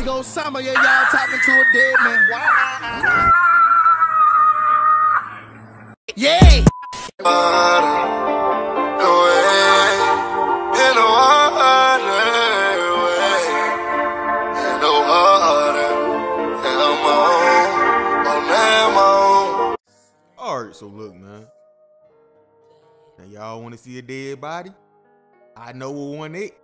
Big old summer, yeah, y'all talking to a dead man. Yeah. Alright, so look, man. Now y'all want to see a dead body? I know what one it.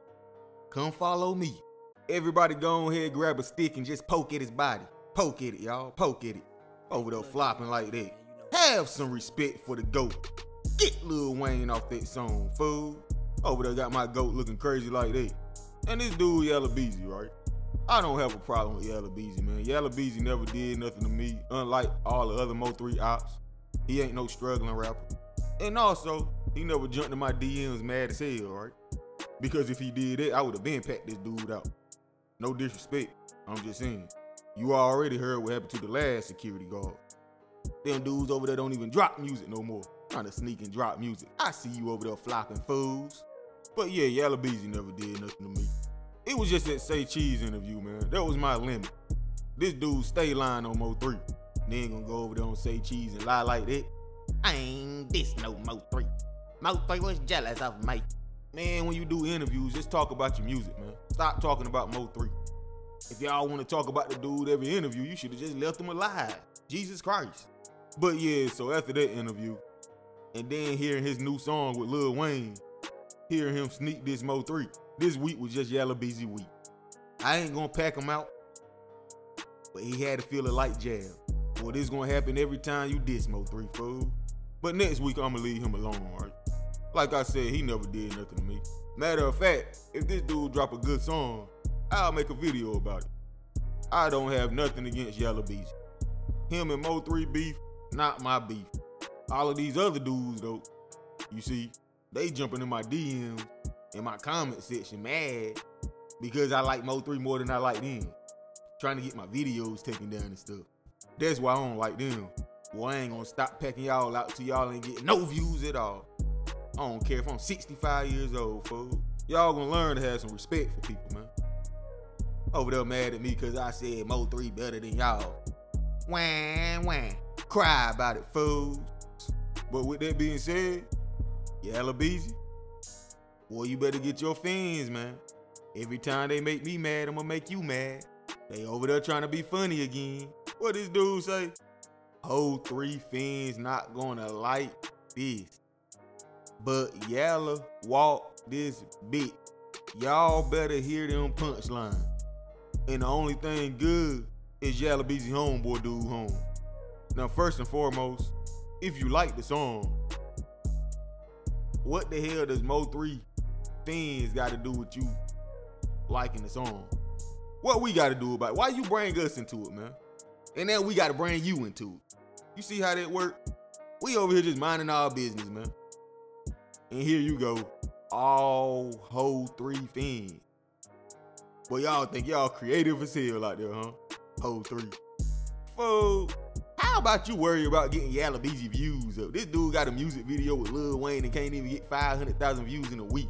Come follow me. Everybody go ahead, grab a stick and just poke at his body. Poke at it, y'all. Poke at it. Over there flopping like that. Have some respect for the goat. Get Lil Wayne off that song, fool. Over there got my goat looking crazy like that. And this dude Yella Beezy, right? I don't have a problem with Yella Beezy, man. Yella Beezy never did nothing to me, unlike all the other Mo3 ops. He ain't no struggling rapper. And also, he never jumped in my DMs mad as hell, right? Because if he did that, I would have been packed this dude out. No disrespect. I'm just saying. You already heard what happened to the last security guard. Them dudes over there don't even drop music no more. Trying to sneak and drop music. I see you over there flopping fools. But yeah, Yella Beezy never did nothing to me. It was just that Say Cheese interview, man. That was my limit. This dude stay lying on Mo 3. Then gonna go over there and Say Cheese and lie like that. I ain't this no Mo 3. Mo 3 was jealous of me. Man, when you do interviews, just talk about your music, man. Stop talking about Mo 3. If y'all want to talk about the dude every interview, you should have just left him alive. Jesus Christ. But yeah, so after that interview, and then hearing his new song with Lil Wayne, hearing him sneak this Mo 3, this week was just Yella Beezy week. I ain't gonna pack him out, but he had to feel a light jab. Well, this gonna happen every time you diss Mo 3, fool. But next week, I'ma leave him alone, right? Like I said, he never did nothing to me. Matter of fact, if this dude drop a good song, I'll make a video about it. I don't have nothing against Yella Beezy. Him and Mo 3 beef, not my beef. All of these other dudes, though, you see, they jumping in my DMs in my comment section mad because I like Mo 3 more than I like them. Trying to get my videos taken down and stuff. That's why I don't like them. Well, I ain't gonna stop packing y'all out till y'all ain't getting no views at all. I don't care if I'm 65 years old, fool. Y'all gonna learn to have some respect for people, man. Over there mad at me because I said Mo 3 better than y'all. Wham, wham. Cry about it, fools. But with that being said, Yella Beezy, boy, you better get your fins, man. Every time they make me mad, I'm gonna make you mad. They over there trying to be funny again. What this dude say? Whole three fins not gonna like this. But Yella walk this bit. Y'all better hear them punchlines. And the only thing good is Yella Beezy homeboy dude home. Now, first and foremost, if you like the song, what the hell does Mo 3 things got to do with you liking the song? What we got to do about it? Why you bring us into it, man? And then we got to bring you into it. You see how that work? We over here just minding our business, man. And here you go, all whole three fins. Boy, y'all think y'all creative as hell out there, huh? Whole three. Fool, how about you worry about getting Yella Beezy views up? This dude got a music video with Lil Wayne and can't even get 500,000 views in a week.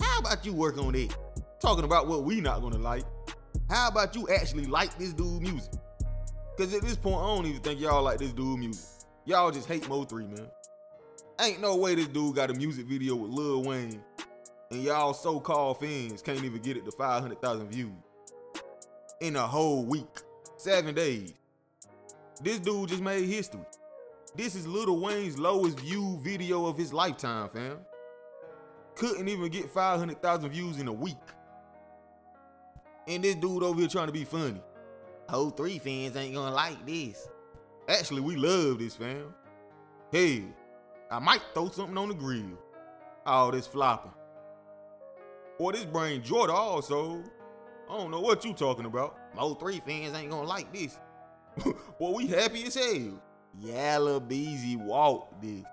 How about you work on that? Talking about what we not gonna like. How about you actually like this dude music? Cause at this point, I don't even think y'all like this dude music. Y'all just hate Mo 3, man. Ain't no way this dude got a music video with Lil Wayne and y'all so-called fans can't even get it to 500,000 views in a whole week, seven days. This dude just made history. This is Lil Wayne's lowest view video of his lifetime, fam. Couldn't even get 500,000 views in a week. And this dude over here trying to be funny. Whole three fans ain't gonna like this. Actually, we love this, fam. Hey, I might throw something on the grill. All this flopping. Boy, this brain Jordan also. I don't know what you talking about. Mo 3 fans ain't gonna like this. Boy, we happy as hell. Yella Beezy walk this.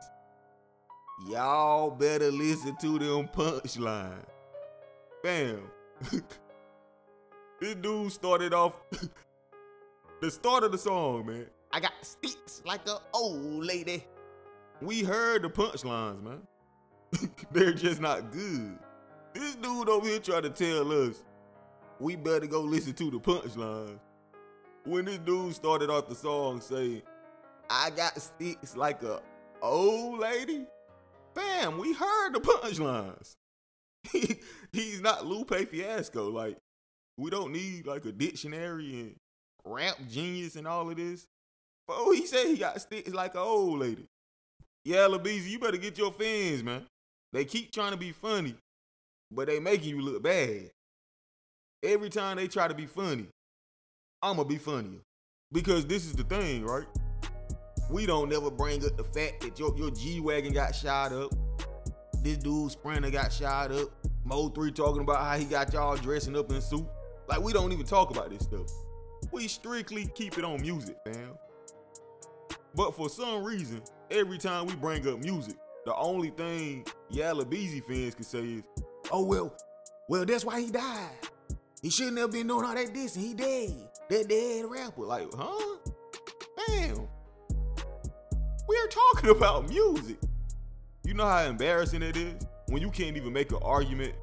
Y'all better listen to them punchline. Bam. this dude started off the start of the song, man. I got sticks like an old lady. We heard the punchlines, man. They're just not good. This dude over here trying to tell us we better go listen to the punchline. When this dude started off the song saying, I got sticks like a old lady, Bam, we heard the punchlines. he's not Lupe Fiasco. Like, we don't need like a dictionary and rap genius and all of this. Oh, he said he got sticks like an old lady. Yeah, LaBeezy, you better get your fans, man. They keep trying to be funny, but they making you look bad. Every time they try to be funny, I'ma be funnier. Because this is the thing, right? We don't never bring up the fact that your, your G-Wagon got shot up. This dude Sprinter got shot up. Mo3 talking about how he got y'all dressing up in suit. Like, we don't even talk about this stuff. We strictly keep it on music, fam. But for some reason, every time we bring up music, the only thing Yella Beezy fans can say is, oh, well, well, that's why he died. He shouldn't have been doing all that and he dead. That dead rapper. Like, huh? Damn. We're talking about music. You know how embarrassing it is when you can't even make an argument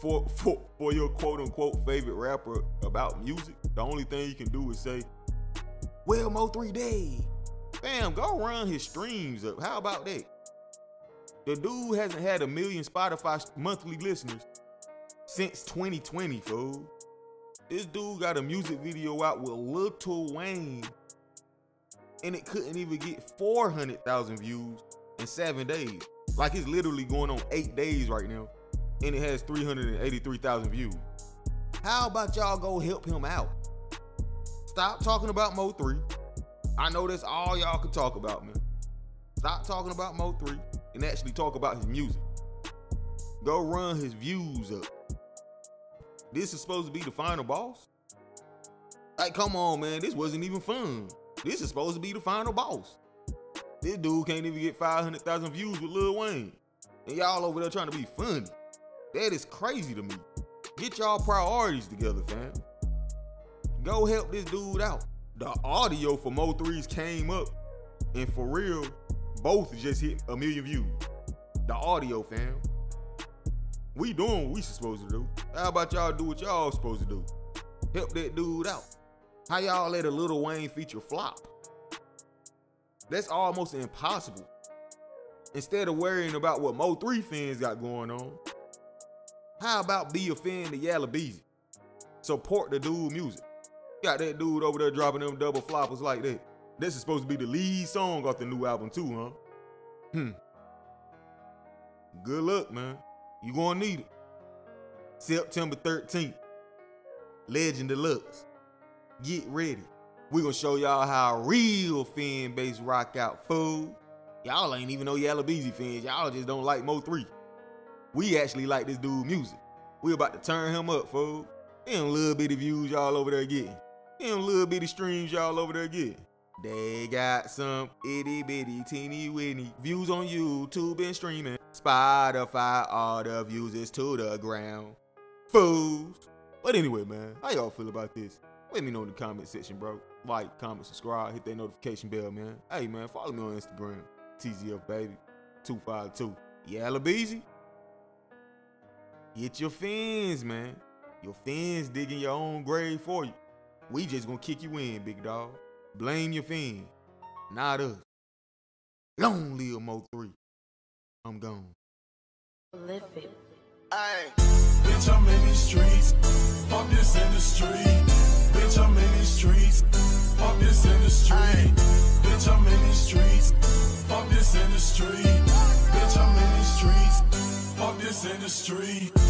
for for for your quote unquote favorite rapper about music. The only thing you can do is say, "Well, Mo3 Day." Bam, go run his streams up. How about that? The dude hasn't had a million Spotify monthly listeners since 2020, fool. This dude got a music video out with Lil Wayne, and it couldn't even get 400,000 views in seven days. Like it's literally going on eight days right now, and it has 383,000 views. How about y'all go help him out? Stop talking about Mo3. I know that's all y'all can talk about, man. Stop talking about Mo3 and actually talk about his music. Go run his views up. This is supposed to be the final boss? Like, come on, man. This wasn't even fun. This is supposed to be the final boss. This dude can't even get 500,000 views with Lil Wayne. And y'all over there trying to be funny. That is crazy to me. Get y'all priorities together, fam. Go help this dude out. The audio for Mo3's came up, and for real, both just hit a million views. The audio, fam. We doing what we supposed to do. How about y'all do what y'all supposed to do? Help that dude out. How y'all let a Lil Wayne feature flop? That's almost impossible. Instead of worrying about what Mo3 fans got going on, how about be a fan to Yella Beezy? Support the dude music. Got that dude over there dropping them double floppers like that. This is supposed to be the lead song off the new album too, huh? Hmm. Good luck, man. You gonna need it. September 13th. Legend Deluxe. Get ready. We gonna show y'all how real fan base rock out, fool. Y'all ain't even no Yella Beezy fans. Y'all just don't like Mo3. We actually like this dude music. We about to turn him up, fool. Them little bitty views y'all over there getting. Them little bitty streams y'all over there getting. They got some itty bitty teeny weeny views on YouTube and streaming. Spotify, all the views is to the ground. Fools. But anyway, man, how y'all feel about this? Let me know in the comment section, bro. Like, comment, subscribe, hit that notification bell, man. Hey, man, follow me on Instagram. TeezyFBaby 252. Yella Beezy. Get your fins, man. Your fins digging your own grave for you. We just gonna kick you in, big dog. Blame your fin, not us. Long live Mo3. I'm gone. Live it. Ay. Bitch, I'm in these streets. Fuck this industry. Bitch, I'm in these streets. Fuck this industry. Ay. Bitch, I'm in these streets. Fuck this industry. Bitch, I'm in these streets. Fuck this industry. Bitch, I'm in these streets. Fuck this industry.